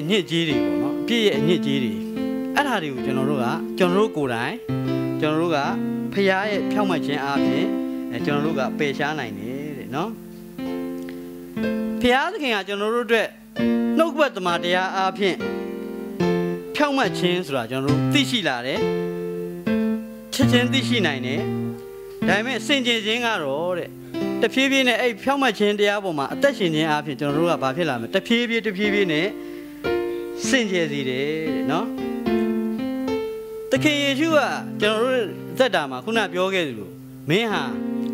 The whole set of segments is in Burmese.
အညစ်အကြေးတွေပေါ့နော်အပြစ်ရဲ့အညစ်အကြေးတွေအဲ့ဒါတွေကိုကျွန်တော်တို့ကကျွန်တော်တို့ကိုယ်တိုင်ကျွန်တော်တို့ကဖခင်ရဲ့ဖြောင့်မတ်ခြင်းအားဖြင့်အဲကျွန်တော်တို့ကပယ်ရှားနိုင်တယ်တဲ့နော်ဖခင်သခင်ကကျွန်တော်တို့အတွက်နှုတ်ကပတ်သမာတရားအားဖြင့်ဖြောင့်မတ်ခြင်းဆိုတာကျွန်တော်တို့သိရှိလာတယ်ချက်ချင်းသိရှိနိုင်တယ်ဒါပေမဲ့စင်ကြင်ခြင်းကတော့တဲ့တဖြည်းဖြည်းနဲ့အဲ့ဖြောင့်မတ်ခြင်းတရားပေါ်မှာအသက်ရှင်ခြင်းအားဖြင့်ကျွန်တော်တို့ကဘာဖြစ်လာမလဲတဖြည်းဖြည်းတဖြည်းဖြည်းနဲ့ စင်ကြယ်စေတယ်တဲ့နော်တခင်ယေရှုကကျွန်တော်တို့သက်တာမှာခုနပြောခဲ့သလိုမင်းဟာ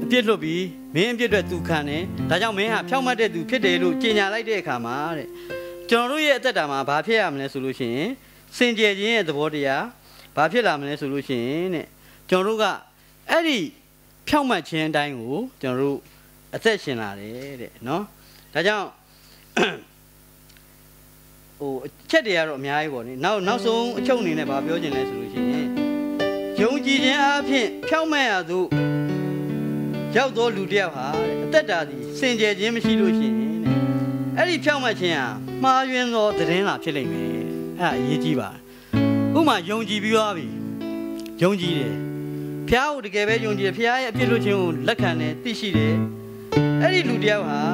အပြစ်လွတ်ပြီးမင်းအပြစ်အတွက်သူခံတယ်ဒါကြောင့်မင်းဟာဖြောင့်မတ်တဲ့သူဖြစ်တယ်လို့ကြေညာလိုက်တဲ့အခါမှာတဲ့ကျွန်တော်တို့ရဲ့အသက်တာမှာဘာဖြစ်ရမလဲဆိုလို့ရှိရင်စင်ကြယ်ခြင်းရဲ့သဘောတရားဘာဖြစ်လာမလဲဆိုလို့ရှိရင်တဲ့ကျွန်တော်တို့ကအဲ့ဒီဖြောင့်မတ်ခြင်းအတိုင်းကိုကျွန်တော်တို့အသက်ရှင်လာတယ်တဲ့နော်ဒါကြောင့် ဟိုအချက်တွေကတော့အများကြီးပေါ့နိနောက်နောက်ဆုံးအချုပ်အနေနဲ့ဗာပြောချင်လဲဆိုလို့ရှိရင်ယုံကြည်ခြင်းအပြင်ဖြောင့်မတ်ရသို့ရောက်သောလူတစ်ယောက်ဟာတဲ့အသက်တာသည်စင်ကြယ်ခြင်းမရှိလို့ရှိရင်တဲ့အဲ့ဒီဖြောင့်မတ်ခြင်းဟာမှားယွင်းသောသတင်းလာဖြစ်လိမ့်မယ်အဲ့ဒါအရေးကြီးပါတယ်ဥပမာယုံကြည်ပြီးသွားပြီယုံကြည်တယ်ဖះကိုတကယ်ပဲယုံကြည်တယ်ဖះရဲ့အပြစ်လွတ်ခြင်းကိုလက်ခံတယ်သိရှိတယ်အဲ့ဒီလူတစ်ယောက်ဟာတဲ့အ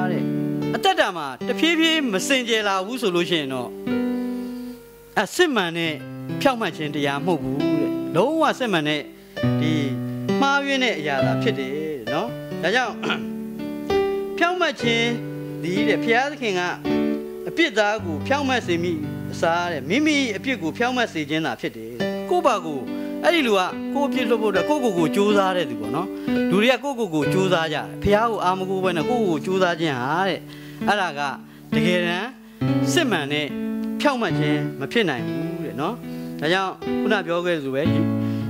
သက်တာမှာတဖြည်းဖြည်းမစင်ကြယ်လာဘူးဆိုလို့ရှိရင်တော့အစစ်မှန်တဲ့ဖြောင့်မတ်ခြင်းတရားမဟုတ်ဘူးတဲ့လုံးဝစစ်မှန်တဲ့ဒီမှားယွင်းတဲ့အရာသာဖြစ်တယ်တဲ့နော်ဒါကြောင့်ဖြောင့်မတ်ခြင်းဒီတဲ့ဘုရားသခင်ကအပြစ်သားကိုဖြောင့်မတ်စေမိအစားတဲ့မိမိအပြစ်ကိုဖြောင့်မတ်စေခြင်းသာဖြစ်တယ်တဲ့ကိုယ့်ဘာကိုအဲ့ဒီလူကကိုယ့်အပြစ်လွတ်ဖို့အတွက်ကိုယ့်ကိုယ်ကိုကြိုးစားတဲ့သူပေါ့နော်လူတွေကကိုယ့်ကိုယ်ကိုကြိုးစားကြတယ်ဘုရားကိုအာမကိုပဲနဲ့ကိုယ့်ကိုယ်ကိုကြိုးစားခြင်းဟာတဲ့ အဲ့ဒါကတကယ်တမ်းစစ်မှန်တဲ့ဖြောင့်မတ်ခြင်းမဖြစ်နိုင်ဘူးတဲ့နော်ဒါကြောင့်ခုနပြောခဲ့ဆိုပဲ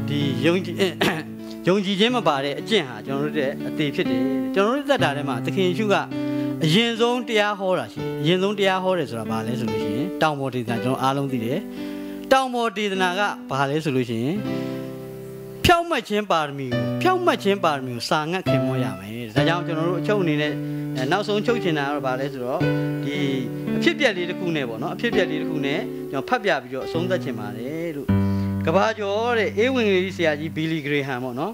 ဒီယုံကြည်ယုံကြည်ခြင်းမပါတဲ့အကျင့်ဟာကျွန်တော်တို့ရဲ့အသေးဖြစ်တယ်ကျွန်တော်တို့သက်တာထဲမှာသခင်ယေရှုကအရင်ဆုံးတရားဟောတာရှိတယ်အရင်ဆုံးတရားဟောတယ်ဆိုတာဘာလဲဆိုလို့ရှိရင်တောင်ပေါ်ဒေသနာကျွန်တော်အားလုံးသိတယ်တောင်ပေါ်ဒေသနာကဘာလဲဆိုလို့ရှိရင်ဖြောင့်မတ်ခြင်းပါရမီကိုဖြောင့်မတ်ခြင်းပါရမီကိုစာငတ်ခင်မွရမယ်ဒါကြောင့်ကျွန်တော်တို့အချုပ်အနေနဲ့ နောက်ဆုံးချုပ်ချင်တာကတော့ဘာလဲဆိုတော့ဒီအဖြစ်ပြက်လေးတစ်ခုနဲ့ပေါ့နော်အဖြစ်ပြက်လေးတစ်ခုနဲ့ကျွန်တော်ဖတ်ပြပြီးတော့အဆုံးသတ်ချင်ပါတယ်လို့ကဘာကျော်တဲ့အေးဝင်ကြီးဆရာကြီးဘီလီဂရေဟန်ပေါ့နော်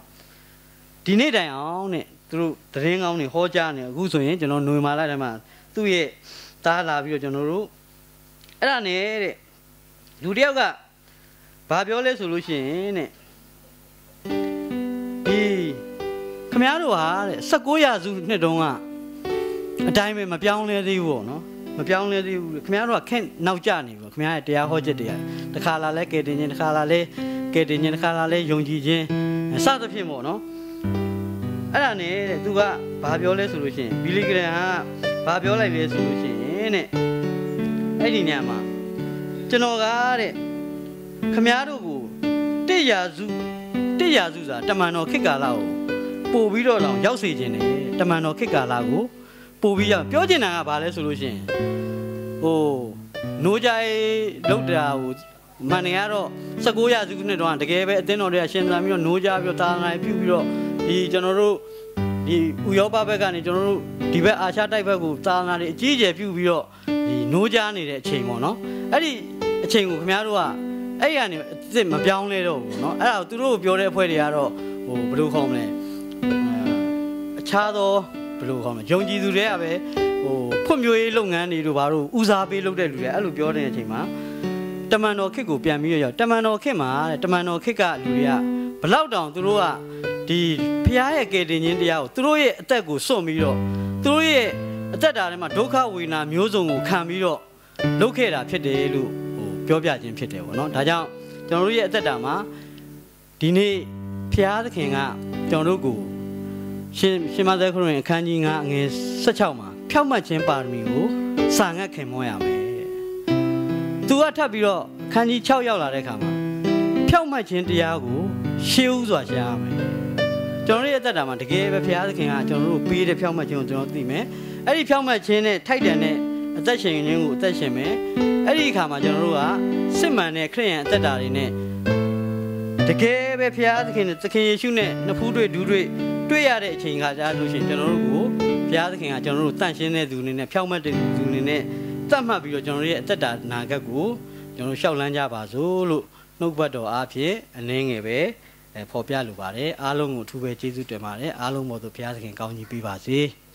ဒီနေ့တိုင်အောင်တဲ့သူတို့သတင်းကောင်းတွေဟောကြားနေအခုဆိုရင်ကျွန်တော်ຫນွေမာလာထဲမှာသူ့ရဲ့သားလာပြီးတော့ကျွန်တော်တို့အဲ့ဒါနဲ့တဲ့လူတယောက်ကဘာပြောလဲဆိုလို့ရှိရင်တဲ့ဒီခမည်းတော်ဟာတဲ့16ရာစုနှစ်တုန်းက အတိုင်းပဲမပြောင်းလဲသေးဘူးပေါ့နော်မပြောင်းလဲသေးဘူးခမည်းတော်ကခက်နောက်ကျနေပြီခမည်းရဲ့တရားဟောချက်တရားတခါလာလဲကဲတင်ခြင်းတခါလာလဲကဲတင်ခြင်းတခါလာလဲယုံကြည်ခြင်းစသဖြင့်ပေါ့နော်အဲ့ဒါနဲ့တဲ့သူကဘာပြောလဲဆိုလို့ရှိရင်ဘီလီဂရန်ကဘာပြောလိုက်လဲဆိုလို့ရှိရင်တဲ့အဲ့ဒီညမှာကျွန်တော်ကတဲ့ခမည်းတော်ကိုတည့်ရာစုတည့်ရာစုဆိုတာတမန်တော်ခေတ်ကာလကိုပို့ပြီးတော့လောင်ရောက်စေခြင်းတယ်တမန်တော်ခေတ်ကာလကို ပို့ပြီးရောက်ပြောချင်တာကဘာလဲဆိုလို့ရှိရင်ဟိုနိုးကြိုင်လောက်တာကိုမန်နေကတော့16ရာစုနှစ်တော့တကယ်ပဲအသင်းတော်တွေကရှင်သန်ပြီးတော့နိုးကြပြီးတော့တာနာပြုပြီးတော့ဒီကျွန်တော်တို့ဒီဥရောပဘက်ကနေကျွန်တော်တို့ဒီဘက်အာရှတိုက်ဘက်ကိုတာနာတွေအကြီးအကျယ်ပြုပြီးတော့ဒီနိုးကြနေတဲ့အချိန်ပေါ့နော်အဲ့ဒီအချိန်ကိုခင်ဗျားတို့ကအဲ့ရနေအစ်မပြောင်းလဲတော့ဘူးเนาะအဲ့ဒါကိုသူတို့ပြောတဲ့အဖွဲ့တွေကတော့ဟိုဘယ်လိုခေါ်မလဲအခြားသော ဘယ်လိုခေါ်မလဲယုံကြည်သူတွေကပဲဟိုဖွံ့ဖြိုးရေးလုပ်ငန်းတွေတို့ဘာလို့ဦးစားပေးလုပ်တဲ့လူတွေအဲ့လိုပြောတဲ့အချိန်မှာတမန်တော်ခစ်ကိုပြန်ပြီးရောက်တမန်တော်ခစ်မှာတမန်တော်ခစ်ကလူတွေကဘလောက်တောင်သူတို့ကဒီဖရားရဲ့ကယ်တင်ခြင်းတရားကိုသူတို့ရဲ့အသက်ကိုစွန့်ပြီးတော့သူတို့ရဲ့အသက်တာထဲမှာဒုက္ခဝေဒနာမျိုးစုံကိုခံပြီးတော့လုပ်ခဲ့တာဖြစ်တယ်လို့ဟိုပြောပြခြင်းဖြစ်တယ်ပေါ့နော်ဒါကြောင့်ကျွန်တော်တို့ရဲ့အသက်တာမှာဒီနေ့ဖရားသခင်ကကျွန်တော်တို့ကို ရှင်ရှင်မသက်ခရုံအခန်းကြီး9အငယ်16မှာဖြောက်မှတ်ခြင်းပါရမီကိုစာငတ်ခင်မွန်းရမယ်သူကထပ်ပြီးတော့အခန်းကြီး6ရောက်လာတဲ့အခါမှာဖြောက်မှတ်ခြင်းတရားကိုရှေးဥစွာရှားရမယ်ကျွန်တော်ရဲ့အသက်တာမှာတကယ်ပဲဘုရားသခင်ကကျွန်တော်တို့ပေးတဲ့ဖြောက်မှတ်ခြင်းကိုကျွန်တော်သိမယ်အဲ့ဒီဖြောက်မှတ်ခြင်းနဲ့ထိုက်တန်တဲ့အသက်ရှင်ခြင်းကိုအသက်ရှင်မယ်အဲ့ဒီအခါမှာကျွန်တော်တို့ကစစ်မှန်တဲ့ခရိယန်အသက်တာတွေနဲ့တကယ်ပဲဘုရားသခင်နဲ့သခင်ယေရှုနဲ့နှစ်ဖူးတွေ့ဒူးတွေ့ တွေ့ရတဲ့အချိန်ခါကျလို့ရှိရင်ကျွန်တော်တို့ကိုဘုရားသခင်ကကျွန်တော်တို့တန့်ရှင်းတဲ့သူအနေနဲ့ဖြောက်မှတ်တဲ့သူအနေနဲ့ဒသတ်မှတ်ပြီးတော့ကျွန်တော်တို့ရဲ့အသက်တာနာဂတ်ကိုကျွန်တော်တို့ရှောက်လန်းကြပါစို့လို့နှုတ်ဘတ်တော်အားဖြင့်အနည်းငယ်ပဲအဲဖော်ပြလိုပါတယ်အားလုံးကိုအထူးပဲကျေးဇူးတင်ပါတယ်အားလုံးပေါ်သို့ဘုရားသခင်ကောင်းကြီးပေးပါစေ။